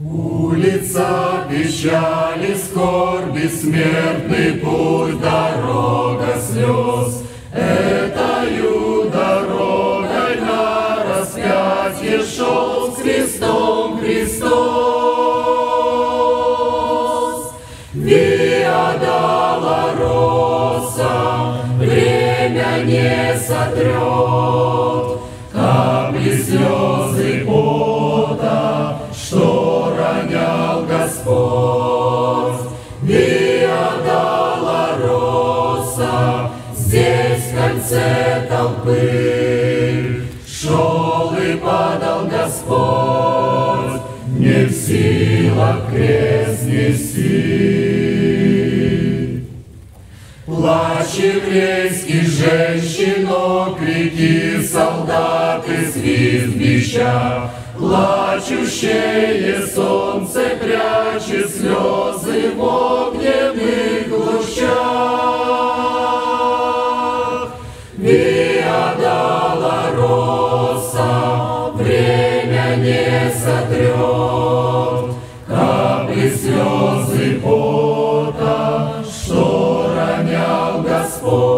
Улица печали, скорби, смертный путь, дорога слез. Этою дорогой на распятие шел с крестом Христос. Виа Долороса, время не сотрет, капли слезы пота, Господь. Виа Долороса, здесь конце толпы, шел и падал Господь, не в крест нести. Плач еврейских женщин, крики солдаты, свист Плачущее солнце прячет слезы в огненных лучах. Виа Долороса, время не сотрет, Капли слезы пота, что ронял Господь.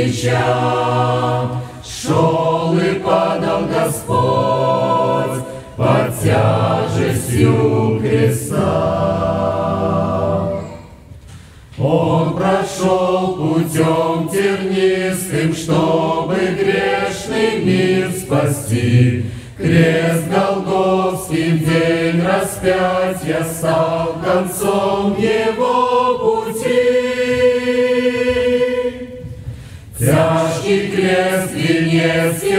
Свист бича, Шел и падал Господь под тяжестью креста. Он прошел путем тернистым, чтобы грешный мир спасти. Крест Голгофский в день распятия стал концом его пути. Тяжкий крест, венец и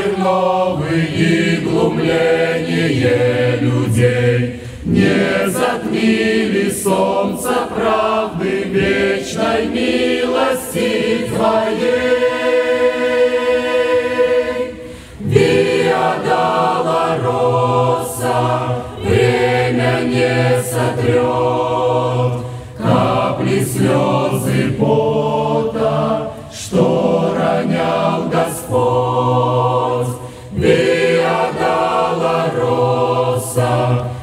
глумление людей не затмили солнца правды вечной милости Твоей. Виа Долороса, время не сотрет, капли слезы пота,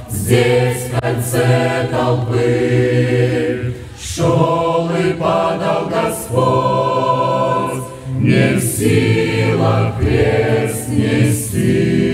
здесь, в конце толпы, шел и падал Господь, не в силах крест нести.